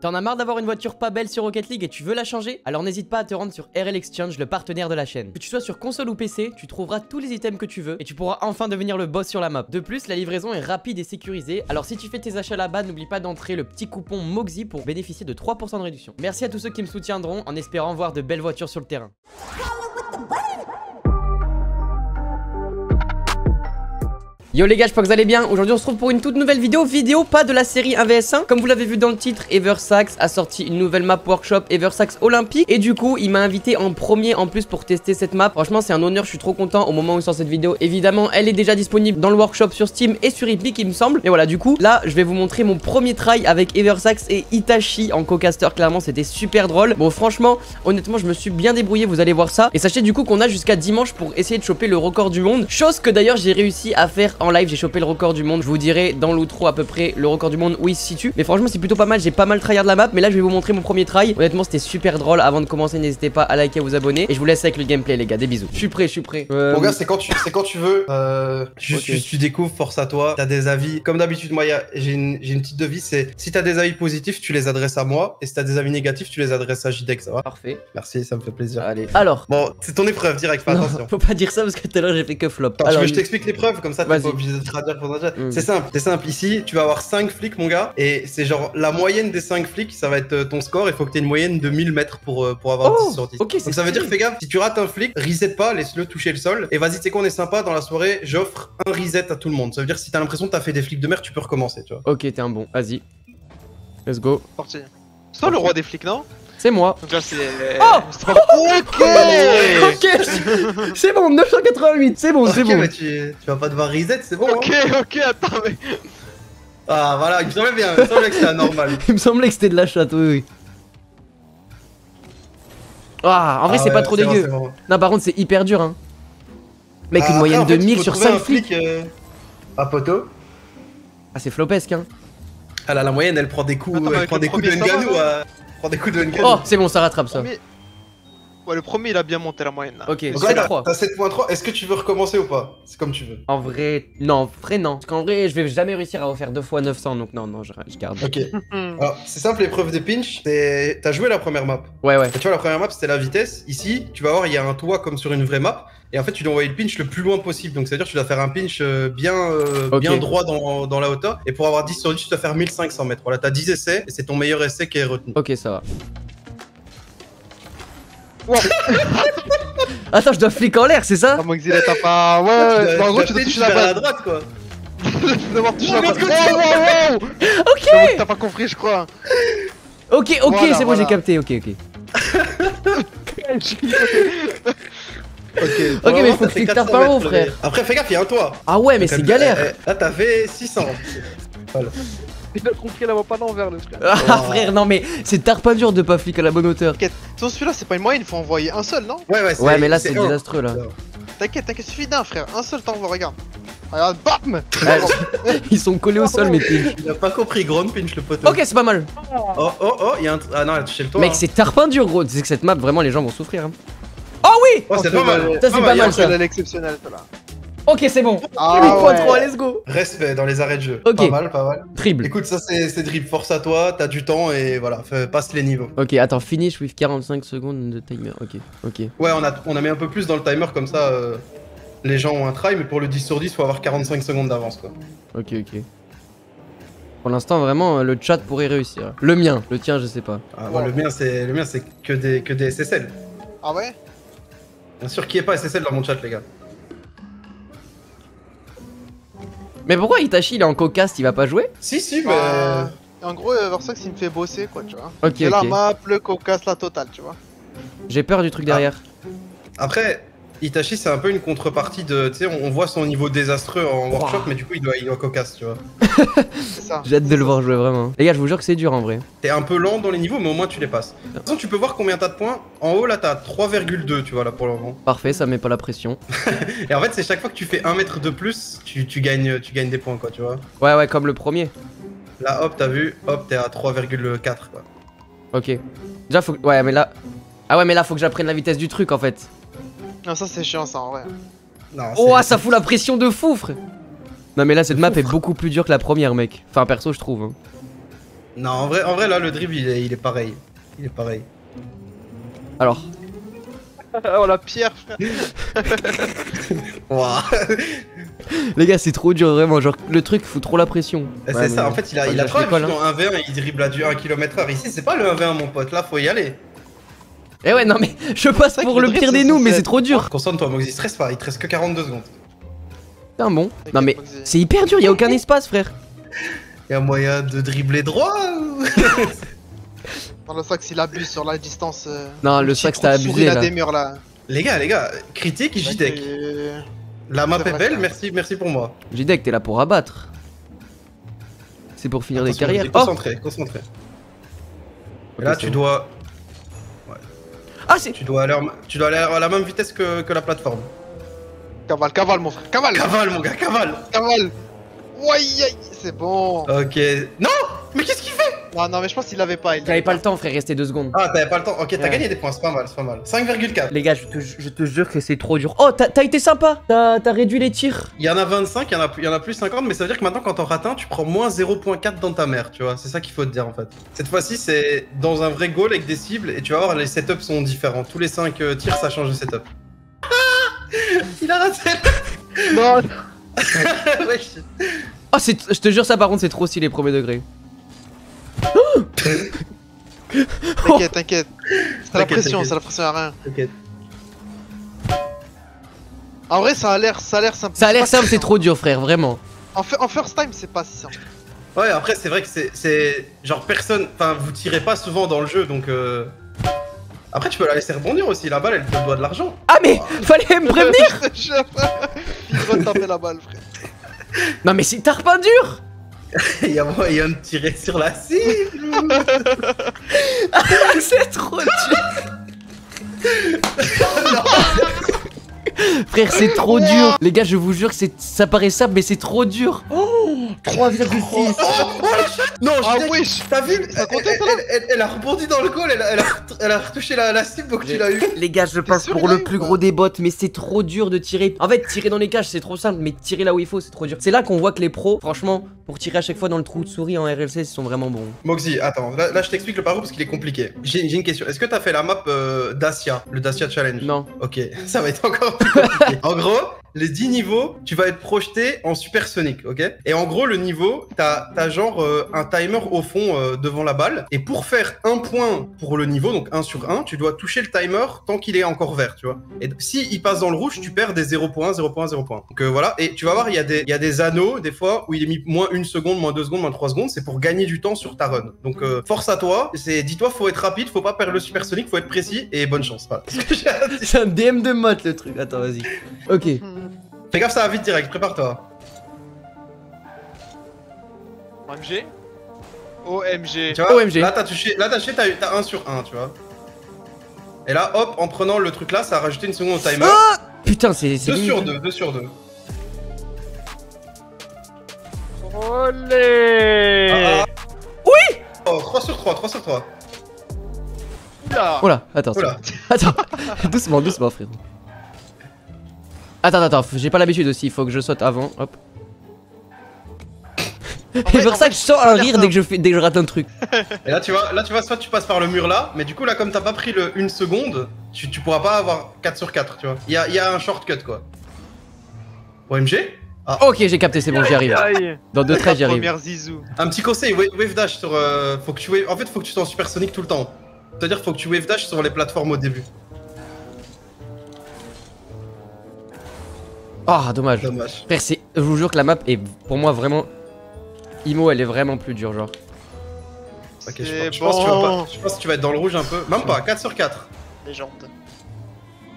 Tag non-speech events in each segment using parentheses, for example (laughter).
T'en as marre d'avoir une voiture pas belle sur Rocket League et tu veux la changer? Alors n'hésite pas à te rendre sur RL Exchange, le partenaire de la chaîne. Que tu sois sur console ou PC, tu trouveras tous les items que tu veux et tu pourras enfin devenir le boss sur la map. De plus, la livraison est rapide et sécurisée, alors si tu fais tes achats là-bas, n'oublie pas d'entrer le petit coupon MOXI pour bénéficier de 3% de réduction. Merci à tous ceux qui me soutiendront en espérant voir de belles voitures sur le terrain. Yo les gars, j'espère que vous allez bien. Aujourd'hui, on se retrouve pour une toute nouvelle vidéo. Vidéo pas de la série 1vs1. Comme vous l'avez vu dans le titre, Eversax a sorti une nouvelle map workshop Eversax Olympique. Et du coup, il m'a invité en premier en plus pour tester cette map. Franchement, c'est un honneur. Je suis trop content au moment où sort cette vidéo. Évidemment, elle est déjà disponible dans le workshop sur Steam et sur Epic, il me semble. Mais voilà, du coup, là, je vais vous montrer mon premier try avec Eversax et Itachi en co-caster. Clairement, c'était super drôle. Bon, franchement, honnêtement, je me suis bien débrouillé. Vous allez voir ça. Et sachez du coup qu'on a jusqu'à dimanche pour essayer de choper le record du monde. Chose que d'ailleurs, j'ai réussi à faire en live. J'ai chopé le record du monde. Je vous dirai dans l'outro à peu près le record du monde où il se situe. Mais franchement, c'est plutôt pas mal. J'ai pas mal tryhard la map. Mais là, je vais vous montrer mon premier try. Honnêtement, c'était super drôle. Avant de commencer, n'hésitez pas à liker, à vous abonner. Et je vous laisse avec le gameplay, les gars. Des bisous. Je suis prêt, je suis prêt. Euh, Mon gars, c'est quand tu, c'est quand tu veux. Euh, juste, Ok. juste tu découvres, force à toi. T'as des avis. Comme d'habitude, moi, a- j'ai une, petite devise. C'est si t'as des avis positifs, tu les adresses à moi. Et si t'as des avis négatifs, tu les adresses à JDEC, ça va Parfait. Merci, ça me fait plaisir. Allez. Alors. Bon, c'est ton épreuve, direct, fais Non, attention. (laughs) faut pas dire ça parce que tout à l'heure j'ai fait que flop. Attends, tu Alors, veux que je t'explique l'épreuve? Comme ça t'es obligé de traduire pour traduire. Mm. C'est simple, c'est simple. Ici, tu vas avoir 5 flics, mon gars, et c'est genre la moyenne des 5 flics, ça va être euh, ton score. Il faut que t'aies une moyenne de 1000 mètres pour, euh, pour avoir Oh, 10 sur 10. ok, c'est Donc ça veut dire, fais gaffe, si tu rates un flic, reset pas, laisse-le toucher le sol. Et vas-y, tu sais qu'on est sympa dans la soirée, j'offre un reset à tout le monde. Ça veut dire que si t'as l'impression que t'as fait des flics de mer, tu peux recommencer, tu vois. Ok, t'es un bon. Vas-y. Let's go. Parti. C'est toi le roi des flics, non? C'est moi. Donc là, c'est. Oh c'est trop- Ok Ok C'est bon, 988, c'est bon, c'est Ok, bon. mais tu, tu vas pas devoir reset, c'est bon. Ok, hein ok, attends, mais. ah voilà, il me semblait bien, il me semblait que c'était anormal. (laughs) Il me semblait que c'était de la chatte, oui, oui. Ah, en vrai, Ah c'est pas trop dégueu. bon. Non, par contre, c'est hyper dur, hein. Mec, Ah, une après, moyenne en de fait, il 1000 faut sur trouver 5 un flics. flic, euh, À poteau. Ah, c'est flopesque, hein. Ah là, la moyenne, elle prend des coups, Attends, elle prend des coups de Nganou des coups de. Oh, c'est bon, ça rattrape ça. Premier- Ouais, le premier, il a bien monté la moyenne là. Ok, Donc c'est là, 3. t'as 7.3, est-ce que tu veux recommencer ou pas? C'est comme tu veux. En vrai, non, en vrai, non. Parce qu'en vrai, je vais jamais réussir à refaire deux fois 900, donc non, non, je, je garde. Ok. (laughs) Alors, c'est simple, l'épreuve des pinch, c'est... T'as joué la première map. Ouais, ouais. Et tu vois, la première map, c'était la vitesse. Ici, tu vas voir, il y a un toit comme sur une vraie map. Et en fait, tu dois envoyer le pinch le plus loin possible. Donc, c'est-à-dire que tu dois faire un pinch euh, bien, euh, bien droit dans, dans la hauteur. Et pour avoir 10 sur 10, tu dois faire 1500 mètres. Voilà, t'as 10 essais et c'est ton meilleur essai qui est retenu. Ok, ça va. Wow. (laughs) Attends, je dois flic en l'air, c'est ça? Ah, Moxie, là, t'as pas. Ouais, bah, en gros, tu dois toucher la droite, quoi. Devoir toucher la go, Wow, wow, wow (laughs) Ok T'as pas compris, je crois. Ok, ok, Voilà, c'est bon, j'ai capté, ok, ok. (laughs) Ok, Ok, mais faut que tu tapes pas haut, frère. Après, fais gaffe, il y a un toit. Ah ouais, mais c'est galère. euh, Là, t'as fait 600. Il a compris la voix pas l'envers, le frère. Ah frère, non mais c'est pas dur de pas flic à la bonne hauteur. T'inquiète, sinon celui-là, c'est pas une moyenne, il faut envoyer un seul, non? Ouais, ouais, Ouais, mais là c'est désastreux là. T'inquiète, t'inquiète, suffit d'un, frère. Un seul t'envoie, regarde. Regarde, bam (laughs) Ils sont collés au sol, mes pinch. Il a pas compris, ground pinch le poteau. Ok, c'est pas mal. Oh, oh, oh, il y a un. Ah non, il a touché le toit. Mec, hein. c'est tarpin dur, gros. Tu sais que cette map, vraiment, les gens vont souffrir. hein. Oh oui Oh, c'est pas mal. Ça, c'est pas il y a mal, un- ça. C'est l'exceptionnel, ça là. Ok, c'est bon. Ah 8.3, ouais. let's go. Respect dans les arrêts de jeu. Ok. Pas mal, pas mal. Triple. Écoute, ça c'est drip, force à toi, t'as du temps et voilà, passe les niveaux. Ok, attends, finish with 45 secondes de timer. Ok, ok. Ouais, on a, on a mis un peu plus dans le timer comme ça, euh, les gens ont un try, mais pour le 10 sur 10, faut avoir 45 secondes d'avance quoi. Ok, ok. Pour l'instant, vraiment, euh, le chat pourrait réussir. Le mien, le tien, je sais pas. Ah, moi, le mien c'est le mien c'est que des, que des SSL. Ah ouais? Bien sûr qu'il n'y ait pas SSL dans mon chat, les gars. Mais pourquoi Itachi, il est en co-cast, il va pas jouer Si, si, mais. Bah, En gros, euh, Versax, il me fait bosser, quoi, tu vois. Ok, C'est la ok. map, le cocasse, la totale, tu vois. J'ai peur du truc derrière. Après, Itachi c'est un peu une contrepartie de. Tu sais, on, on voit son niveau désastreux en workshop, mais du coup il doit, il doit cocasse, tu vois. (laughs) C'est ça. J'ai hâte de le voir jouer, vraiment. Les gars, je vous jure que c'est dur en vrai. T'es un peu lent dans les niveaux, mais au moins tu les passes. De toute façon, tu peux voir combien t'as de points. En haut là, t'as 3,2, tu vois, là pour le moment. Parfait, ça met pas la pression. (laughs) Et en fait, c'est chaque fois que tu fais un mètre de plus, tu, tu gagnes, tu gagnes des points, quoi, tu vois. Ouais, ouais, comme le premier. Là, hop, t'as vu, hop, t'es à 3,4, quoi. Ok. Déjà, faut que... Ouais, mais là... Ah ouais, mais là, faut que j'apprenne la vitesse du truc, en fait. Non, ça, c'est chiant, ça, en vrai. Non, Oh, ah, ça fout la pression de fou, frère Non, mais là, cette map est beaucoup plus dure que la première, mec. Enfin, perso, je trouve. hein. Non, en vrai, en vrai, là, le dribble, il est, il est pareil. Il est pareil. Alors, (laughs) oh la pierre, frère. (laughs) (laughs) Les gars, c'est trop dur, vraiment. Genre, le truc fout trop la pression. Ouais, c'est ça, mais- en fait, il a, il a je trop décolle, l'habitude en 1v1, il dribble à du 1 km/h. Ici, c'est pas le 1v1, mon pote. Là, faut y aller. Eh ouais, non, mais je passe pour le pire des nous, mais c'est trop dur. Concentre-toi, Moxie, stresse pas. Il te reste que 42 secondes. Putain, bon. Non, mais c'est hyper dur, y a aucun espace, frère. Y a moyen de dribbler droit ou- Dans le sac, il abuse sur la distance. euh, Non, le sac, t'as abusé là. des murs là. Les gars, les gars, critique, JDEC. Et- La map est belle, merci, merci pour moi. Que t'es là pour abattre. C'est pour finir des Attention, carrières. Oh Concentré, concentré. Là, tu bon. dois, Ah, c'est. tu dois aller, en- tu dois aller à la même vitesse que, que la plateforme. Cavale, cavale, mon frère. Cavale, Cavale, mon gars, cavale. cavale. Ouais, aïe, c'est bon. Ok. Non, mais qu'est-ce Non, non, mais je pense qu'il l'avait pas. il J'avais pas le temps, frère, restait deux secondes. Ah, t'avais pas le temps. Ok, t'as Ouais. gagné des points, c'est pas mal, c'est pas mal. 5,4. Les gars, je te, je te jure que c'est trop dur. Oh, t'as été sympa. T'as t'as réduit les tirs. Il y en a 25, il y en a, plus- il y en a plus 50, mais ça veut dire que maintenant, quand t'en rates un, tu prends moins 0.4 dans ta mère, tu vois. C'est ça qu'il faut te dire en fait. Cette fois-ci, c'est dans un vrai goal avec des cibles, et tu vas voir, les setups sont différents. Tous les 5 tirs, ça change de setup. (laughs) il a raté Non, Wesh. Oh, c'est- je te jure, ça par contre, c'est trop stylé, premier degré. T'inquiète, t'inquiète. C'est la T'inquiète, pression, t'inquiète. c'est la pression, y'a rien. Ok. En vrai, ça a l'air, ça a l'air simple. Ça a l'air simple, si c'est trop dur, frère, vraiment. En, fi- en first time, c'est pas si simple. Ouais, après, c'est vrai que c'est- c'est. Genre, personne. Enfin, vous tirez pas souvent dans le jeu, donc. euh, Après, tu peux la laisser rebondir aussi. La balle, elle te doit de l'argent. Ah, mais (laughs) fallait me prévenir. Il va te taper la balle, frère. Non, mais c'est tarpin dur. (laughs) Il y a moyen de tirer sur la cible. (laughs) c'est trop dur. Frère, c'est trop dur. Les gars, je vous jure que c'est- ça paraît simple, mais c'est trop dur. Oh, 3,6. Oh, oh, Non, Ah je wesh T'as vu Ça elle, elle, elle- elle a rebondi dans le goal, elle, a- elle a, elle a retouché la, la cible, donc tu l'as eu. Les gars, je passe pour le plus gros des bots, mais c'est trop dur de tirer. En fait, tirer dans les cages, c'est trop simple, mais tirer là où il faut, c'est trop dur. C'est là qu'on voit que les pros, franchement, pour tirer à chaque fois dans le trou de souris en RLC, ils sont vraiment bons. Moxie, attends, là, là, je t'explique le parcours parce qu'il est compliqué. J'ai j'ai une question. Est-ce que t'as fait la map euh, Dacia, le Dacia Challenge? Non. Ok, (laughs) ça va être encore plus compliqué. en gros, les 10 niveaux, tu vas être projeté en supersonique, ok? Et en gros, le niveau, t'as as genre euh, un timer au fond euh, devant la balle. Et pour faire un point pour le niveau, donc 1 sur 1, tu dois toucher le timer tant qu'il est encore vert, tu vois. Et si il passe dans le rouge, tu perds des 0 points, 0 points, 0 points. Donc euh, voilà, et tu vas voir, il y, a des- il y a des anneaux, des fois, où il est mis moins 1 seconde, moins 2 secondes, moins 3 secondes. C'est pour gagner du temps sur ta run. Donc euh, force à toi. C'est Dis-toi, faut être rapide, faut pas perdre le supersonique, faut être précis, et bonne chance. Voilà. (laughs) C'est un DM de mode le truc. Attends, vas-y. Ok. Fais gaffe, ça va vite direct, prépare-toi. OMG OMG. Tu vois, OMG. là t'as touché, là t'as touché, t'as eu- t'as 1 sur 1, tu vois. Et là, hop, en prenant le truc là, ça a rajouté une seconde au timer. Ah Putain, c'est. c'est 2 limite. sur 2, 2 sur 2. Olé Oh, 3 sur 3, 3 sur 3. Oula Oh là, attends. Oula. Attends. (laughs) (laughs) doucement, doucement, frérot. Attends, attends, j'ai pas l'habitude aussi, il faut que je saute avant. Hop. C'est pour ça que je sens un rire dès que je fais dès que je rate un truc. (laughs) Et là tu vois, là tu vois, soit tu passes par le mur là, mais du coup là comme t'as pas pris le 1 seconde, tu, tu pourras pas avoir 4 sur 4, tu vois. Il y a, il y a un shortcut quoi. OMG Ok, j'ai capté, c'est bon, j'y arrive. Dans deux traits, j'y arrive. Un petit conseil, wa- wave dash sur. euh, faut que tu wave- En fait, faut que tu sois en supersonique tout le temps. C'est-à-dire, faut que tu wave dash sur les plateformes au début. Ah, dommage. Dommage. Frère, c'est. Je vous jure que la map est pour moi vraiment. Imo, elle est vraiment plus dure, genre. Ok, je, pense- je pense que tu vas bon. pas- je pense que tu vas être dans le rouge un peu. Même pas, 4 sur 4. Légende.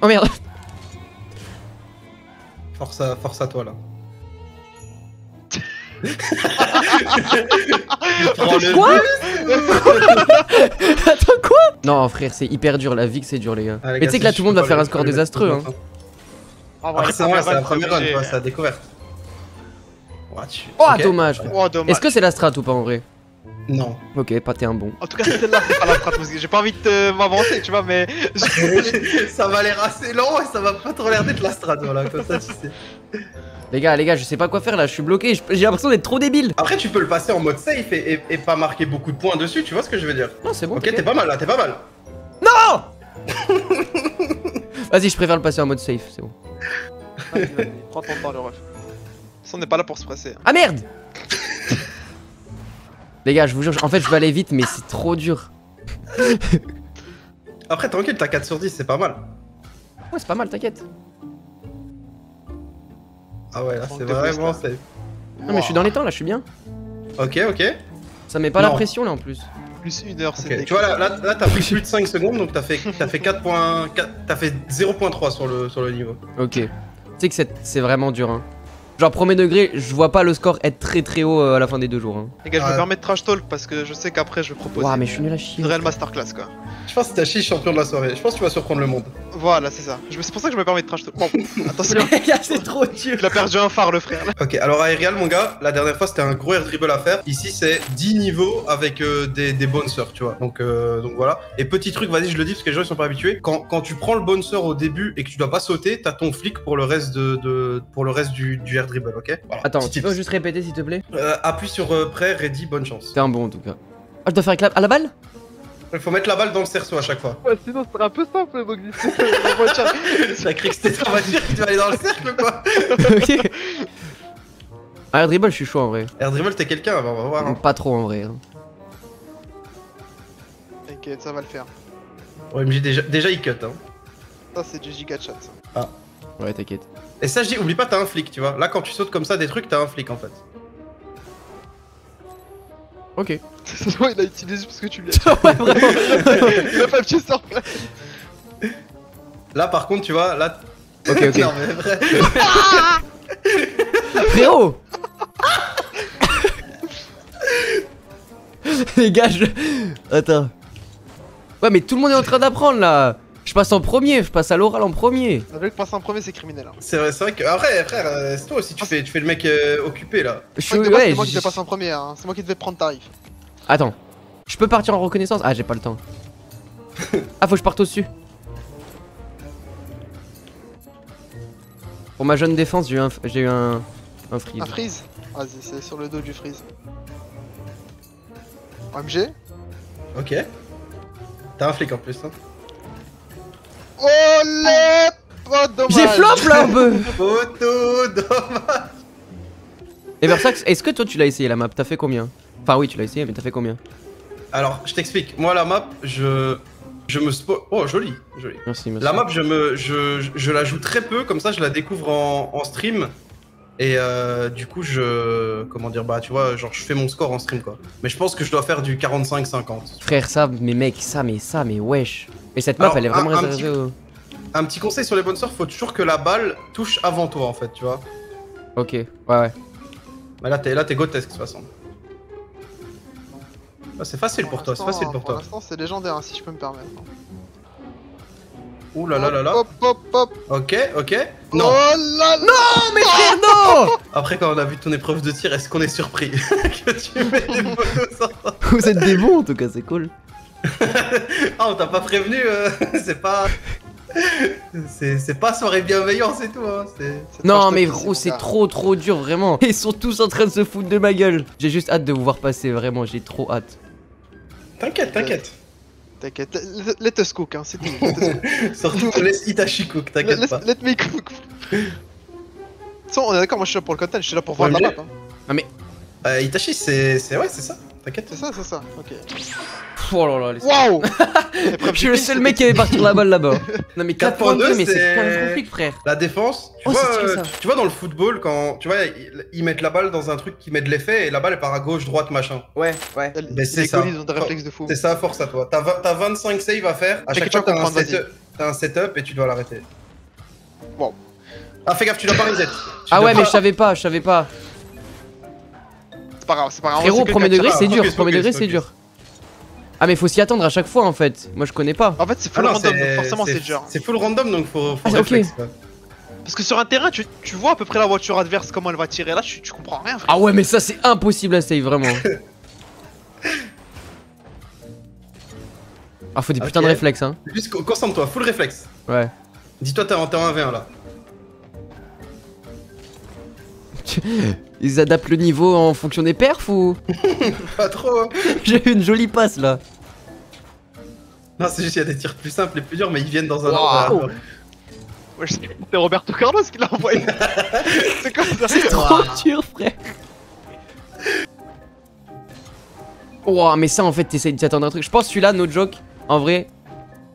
Oh merde Force à, force à toi là. (laughs) Quoi. (laughs) Attends, quoi Non, frère, c'est hyper dur, la vie que c'est dur, les gars. Ah, les Mais gars, tu sais que là, tout le monde peux va pas faire le- un score le désastreux, hein. En Après, c'est vrai, c'est la première run, vois, c'est la découverte. Tu- Oh, dommage. Oh, dommage. Est-ce que c'est la strat ou pas en vrai? Non. Ok, pas t'es un bon. En tout cas, celle-là, c'est pas la strat, parce que j'ai pas envie de te- m'avancer, tu vois, mais. (laughs) ça va l'air assez lent et ça va pas trop l'air d'être la strat, voilà, comme ça tu sais. Les gars, les gars, je sais pas quoi faire là, je suis bloqué, je- j'ai l'impression d'être trop débile. Après, tu peux le passer en mode safe et, et- et pas marquer beaucoup de points dessus, tu vois ce que je veux dire? Non, c'est bon. Ok, t'es pas mal là, t'es pas mal. Non (laughs) Vas-y, je préfère le passer en mode safe, c'est bon. Vas-y, vas-y, prends ton temps, le ref. On n'est pas là pour se presser. Ah merde (laughs) Les gars, je vous jure, en fait, je vais aller vite, mais c'est trop dur. (laughs) Après, tranquille, t'as 4 sur 10, c'est pas mal. Ouais, c'est pas mal, t'inquiète. Ah ouais, là, c'est vraiment safe. Non, mais je suis dans les temps là, je suis bien. Ok, ok. Ça met pas la pression là en plus. Plus une heure, c'est Ok, dégueu. tu vois là, là, là, t'as pris (laughs) plus de 5 secondes donc t'as fait, t'as fait 4 points, 4 t'as fait 0.3 sur le, sur le niveau. Ok. Tu sais que c'est c'est vraiment dur, hein. Genre, premier degré, je vois pas le score être très très haut euh, à la fin des deux jours. Hein. Les gars, je me permets de trash talk parce que je sais qu'après je vais proposer Ouah, mais je suis nul à chier. une réelle masterclass quoi. Je pense que t'as chié champion de la soirée. Je pense que tu vas surprendre le monde. Voilà, c'est ça. C'est pour ça que je me permets de trash talk. Bon, (laughs) attention, Les gars, c'est trop dur. il a perdu un phare le frère. là. Ok, alors Aerial, mon gars, la dernière fois c'était un gros air dribble à faire. Ici c'est 10 niveaux avec euh, des, des bouncers, tu vois. Donc, euh, donc voilà. Et petit truc, vas-y, je le dis parce que les gens ils sont pas habitués. Quand, quand tu prends le bouncer au début et que tu dois pas sauter, t'as ton flic pour le reste, de, de- pour le reste du, du air dribble, ok? Voilà, Attends, tu peux juste répéter s'il te plaît? Euh, appuie sur euh, prêt, ready, bonne chance. T'es un bon en tout cas. Ah, je dois faire avec la... à la balle? Il faut mettre la balle dans le cerceau à chaque fois. Ouais, sinon, ce serait un peu simple donc. J'ai cru que c'était ta voiture qui devait aller dans le cercle ou quoi (laughs) Ok. Ah, air dribble, je suis chaud en vrai. Air dribble, t'es quelqu'un, on va voir. hein. Pas trop en vrai. hein. T'inquiète, ça va le faire. OMG, déjà, déjà il cut. Hein. Ça, c'est du giga chat. ça. Ouais, t'inquiète. Et ça, je dis, oublie pas, t'as un flic, tu vois. Là, quand tu sautes comme ça des trucs, t'as un flic en fait. Ok. (laughs) Bon, il a utilisé parce que tu l'as. (laughs) ouais, vraiment. (laughs) il a pas pied sur place. Là, par contre, tu vois, là. Ok, ok. non, mais vrai. Frérot Les gars, je... Attends. Ouais, mais tout le monde est en train d'apprendre là. Je passe en premier, je passe à l'oral en premier. Le mec passe en premier, c'est criminel. Hein. C'est vrai, c'est vrai que. Après, frère, euh, c'est toi aussi, tu fais, tu fais le mec euh, occupé là. Je Je suis... c'est Ouais, moi qui devais passer en premier, hein. c'est moi qui devais prendre tarif. Attends. Je peux partir en reconnaissance? Ah, j'ai pas le temps. (laughs) Ah, faut que je parte au-dessus. Pour ma jeune défense, j'ai eu un, j'ai eu un, un freeze. Un freeze? Vas-y, c'est sur le dos du freeze. OMG Ok. T'as un flic en plus, hein. Oh les pas dommage J'ai flop là un peu (laughs) Photo, dommage. Et Versax, est-ce que toi tu l'as essayé la map? T'as fait combien? Enfin oui, tu l'as essayé, mais t'as fait combien? Alors, je t'explique. Moi, la map, je. Je me spo... Oh, joli, joli. Merci, merci. La map, je me, je, je- je la joue très peu, comme ça, je la découvre en, en stream. Et euh, du coup, je. Comment dire Bah, tu vois, genre, je fais mon score en stream, quoi. Mais je pense que je dois faire du 45-50. Frère, ça, mais mec, ça, mais ça, mais wesh. Mais cette map, Alors, elle est vraiment un- un réservée au... Un petit conseil sur les bonnes faut toujours que la balle touche avant toi, en fait, tu vois. Ok, ouais, ouais. Mais là, t'es là, t'es grotesque, de toute façon. Ah, c'est facile pour toi, c'est facile pour toi. l'instant, c'est légendaire, hein, si je peux me permettre. hein. Ouh là là là là. Hop, hop, hop Ok, ok. Non. Oh là là Non, mais frère, non (laughs) Après, quand on a vu ton épreuve de tir, est-ce qu'on est surpris (laughs) que tu mets les (laughs) photos sans... Vous êtes des bons en tout cas, c'est cool. Ah, on t'a pas prévenu, euh, (laughs) c'est pas... C'est c'est pas soirée bienveillance et tout, hein. c'est- C'est Non, mais gros, c'est trop, trop dur, vraiment. Ils sont tous en train de se foutre de ma gueule. J'ai juste hâte de vous voir passer, vraiment, j'ai trop hâte. T'inquiète, t'inquiète. T'inquiète, let- let us cook, hein, c'est tout. Let, us cook. (laughs) Surtout, (laughs) laisse Itachi cook, t'inquiète let, pas. let me cook. De toute façon, on est d'accord, moi je suis là pour le content, je suis là pour voir Ouais, la mais- map. Hein. Euh, Itachi, c'est... c'est- Ouais, c'est ça, t'inquiète. C'est ça, c'est ça, ok. Oh là là, les... Waouh (laughs) Je suis le seul mec qui avait parti la balle là-bas. (laughs) Non mais 4 points 4.2, de mais c'est c'est- catastrophique frère. La défense, tu, Oh, vois, euh, ça. tu vois dans le football, quand tu vois, ils, mettent la balle dans un truc qui met de l'effet et la balle elle part à gauche, droite, machin. Ouais, ouais. Mais c'est ça. goalies, ils ont des réflexes de fou. C'est ça force à toi. T'as vingt- t'as 25 saves à faire. À chaque que tu fois, t'as un, t'as un setup et tu dois l'arrêter. Wow. Ah, fais gaffe, tu dois pas reset. Ah ouais, mais je savais pas, je savais pas. C'est pas grave, c'est pas grave. Frérot, premier degré, c'est dur, premier degré, c'est dur. Ah mais faut s'y attendre à chaque fois en fait. Moi je connais pas. En fait, c'est Ah full non, random, donc forcément c'est dur. C'est full random donc faut, faut Ah, ok. réflexe, quoi. Parce que sur un terrain, tu, tu vois à peu près la voiture adverse, comment elle va tirer. Là, tu, tu comprends rien, frère. Ah ouais, mais ça c'est impossible à save vraiment. (laughs) Ah faut des putains de réflexes hein. Juste co- concentre-toi, full réflexe. Ouais. Dis-toi, t'es en, t'es en 1v1 là. (laughs) Ils adaptent le niveau en fonction des perfs ou (laughs) Pas trop. hein. (laughs) J'ai eu une jolie passe là. Non, c'est juste qu'il y a des tirs plus simples et plus durs, mais ils viennent dans un Wow. ordre. Ouais, c'est Roberto Carlos qui l'a envoyé. (laughs) c'est comme ça. C'est trop dur, frère. Ouah, mais ça en fait, t'essayes de t'attendre un truc. Je pense celui-là, no joke, en vrai.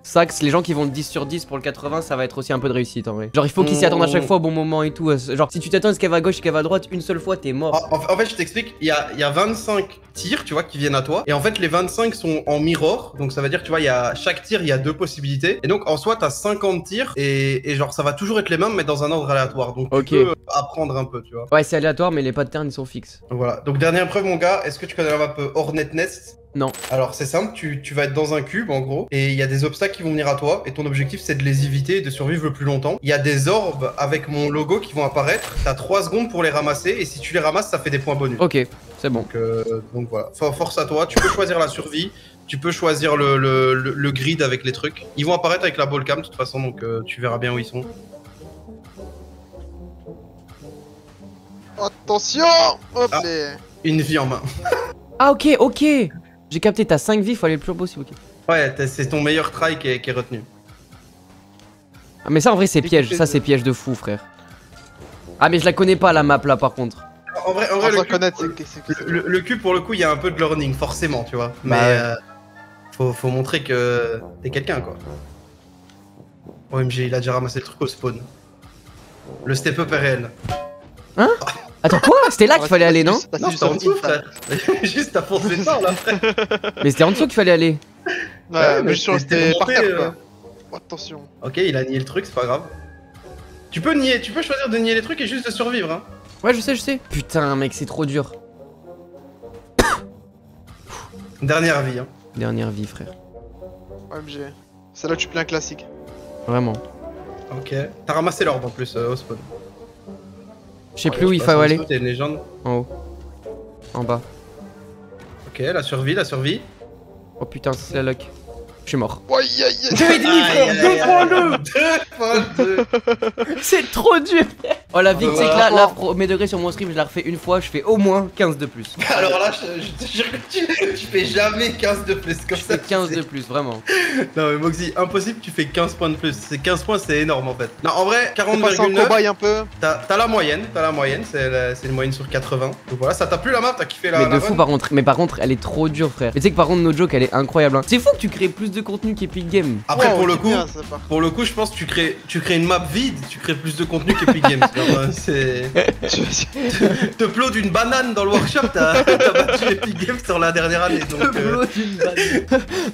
Sax, les gens qui vont le 10 sur 10 pour le 80, ça va être aussi un peu de réussite en vrai. Genre, il faut qu'ils s'y attendent à chaque fois au bon moment et tout. Genre, si tu t'attends à ce qu'elle va à gauche et qu'elle va à droite une seule fois, t'es mort. En, fait, je t'explique, il y a, il y a 25 tirs, tu vois, qui viennent à toi. Et en fait, les 25 sont en mirror. Donc, ça veut dire, tu vois, il y a chaque tir, il y a deux possibilités. Et donc, en soi, t'as 50 tirs. Et, et genre, ça va toujours être les mêmes, mais dans un ordre aléatoire. Donc, Ok. tu peux apprendre un peu, tu vois. Ouais, c'est aléatoire, mais les patterns ils sont fixes. Donc, voilà. Donc, dernière preuve, mon gars, est-ce que tu connais la map euh, Hornet Nest Non. Alors, c'est simple, tu, tu vas être dans un cube, en gros. Et il y a des obstacles qui vont venir à toi. Et ton objectif, c'est de les éviter et de survivre le plus longtemps. Il y a des orbes avec mon logo qui vont apparaître. T'as 3 secondes pour les ramasser. Et si tu les ramasses, ça fait des points bonus. Ok, c'est bon. Donc, euh, donc voilà, For- force à toi. Tu peux choisir la survie, tu peux choisir le, le, le- le grid avec les trucs. Ils vont apparaître avec la ball cam de toute façon, donc euh, tu verras bien où ils sont. Attention Hop Ah. les... Une vie en main. Ah, ok, ok. J'ai capté, t'as 5 vies, faut aller le plus haut possible. ok. Ouais, c'est ton meilleur try qui est, qui est retenu. Ah, mais ça en vrai, c'est piège. Ça, c'est piège de fou, frère. Ah, mais je la connais pas la map là par contre. En vrai, en vrai le, cube, le, le cube, pour le coup, il y a un peu de learning, forcément, tu vois. Mais Bah ouais. euh, faut, faut montrer que t'es quelqu'un, quoi. OMG, il a déjà ramassé le truc au spawn. Le step-up est réel. Attends, quoi C'était là qu'il fallait aller, non Non, juste c'était en dessous, frère. (laughs) Juste, t'as foncé ça, là, frère. (laughs) Mais c'était en dessous qu'il fallait aller. Ouais, mais je suis resté par terre euh. quoi. Attention. Ok, il a nié le truc, c'est pas grave. Tu peux nier, tu peux choisir de nier les trucs et juste de survivre, hein. Ouais, je sais, je sais. Putain, mec, c'est trop dur. (coughs) Dernière vie, hein. Dernière vie, frère. OMG. C'est là tu plais un classique. Vraiment. Ok. T'as ramassé l'ordre en plus euh, au spawn. Je sais plus où il faut aller. T'es une légende. En haut. En bas. Ok, la survie, la survie. Oh putain, c'est la lock. Je suis mort. Aïe aïe aïe. Deux et demi, frère, deux fois le Deux fois deux C'est trop dur Oh la vie, Bah, c'est que là, là, pro- mes degrés sur mon stream, je la refais une fois, je fais au moins 15 de plus. Alors là, je, je te jure que tu, tu fais jamais 15 de plus comme Je ça. fais 15 de plus, vraiment. Non mais Moxie, impossible, tu fais 15 points de plus. C'est 15 points, c'est énorme en fait. Non, en vrai, On passe en 40,9. cobaye un peu. T'as la moyenne, t'as la moyenne, c'est une moyenne sur 80. Donc voilà, ça t'a plu la map, t'as kiffé la Mais la de fou run? par contre, mais par contre, elle est trop dure, frère. Mais tu sais que par contre, no joke, elle est incroyable. hein. C'est fou que tu crées plus de contenu qu'Epic Game. Après, pour le coup, bien, pour le coup, je pense que tu crées, tu crées une map vide, tu crées plus de contenu qu'Epic Games. (laughs) Euh, c'est. (laughs) Te plot d'une banane dans le workshop, t'as (laughs) t'as battu Epic Games sur la dernière année. Donc, euh,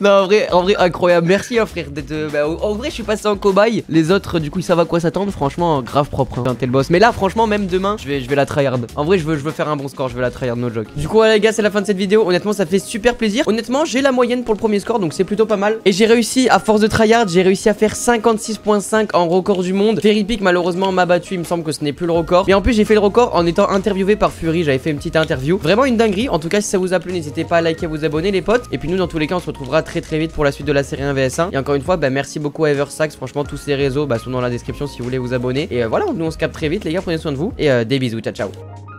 non, en vrai, en vrai, incroyable. Merci, hein, frère. d'être, euh, bah, en vrai, je suis passé en cobaye. Les autres, du coup, ils savent à quoi s'attendre. Franchement, grave propre. Hein. T'es le boss. Mais là, franchement, même demain, je vais, je vais la tryhard. En vrai, je veux, je veux faire un bon score. Je veux la tryhard, no joke. Du coup, voilà, les gars, c'est la fin de cette vidéo. Honnêtement, ça fait super plaisir. Honnêtement, j'ai la moyenne pour le premier score, donc c'est plutôt pas mal. Et j'ai réussi, à force de tryhard, j'ai réussi à faire 56.5 en record du monde. Feripic, malheureusement, m'a battu. Il me semble que ce n'est plus le record. Mais en plus, j'ai fait le record en étant interviewé par Fury. J'avais fait une petite interview. Vraiment une dinguerie. En tout cas, si ça vous a plu, n'hésitez pas à liker, à vous abonner, les potes. Et puis nous, dans tous les cas, on se retrouvera très très vite pour la suite de la série 1 vs 1. Et encore une fois, bah, merci beaucoup à Eversax. Franchement, tous ces réseaux bah, sont dans la description si vous voulez vous abonner. Et euh, voilà, nous on se capte très vite, les gars. Prenez soin de vous. Et euh, des bisous. Ciao, ciao.